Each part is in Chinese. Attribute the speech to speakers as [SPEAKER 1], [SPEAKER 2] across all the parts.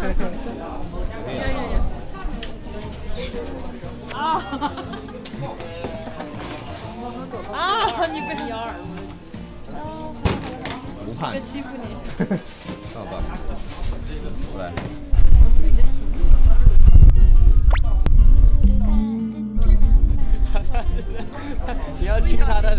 [SPEAKER 1] 啊！啊！你被咬耳朵。
[SPEAKER 2] 不怕。
[SPEAKER 1] 欺负你。
[SPEAKER 2] 好吧。来。你要听他的。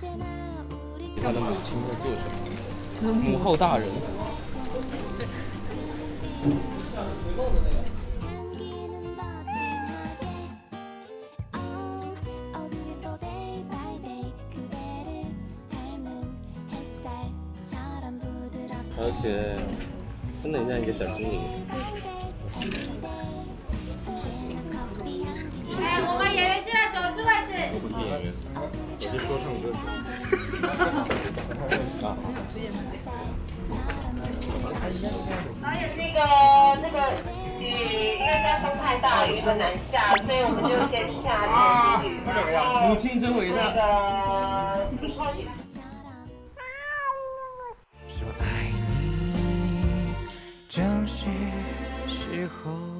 [SPEAKER 2] 他的母亲会做什么母后大人而且真的像一个小精灵
[SPEAKER 3] 还有那个那个，雨，因为家放《太大雨》很难下》，所以我们就先下《南下》。
[SPEAKER 2] 啊，母亲真伟大。
[SPEAKER 4] 说爱你，正是时候。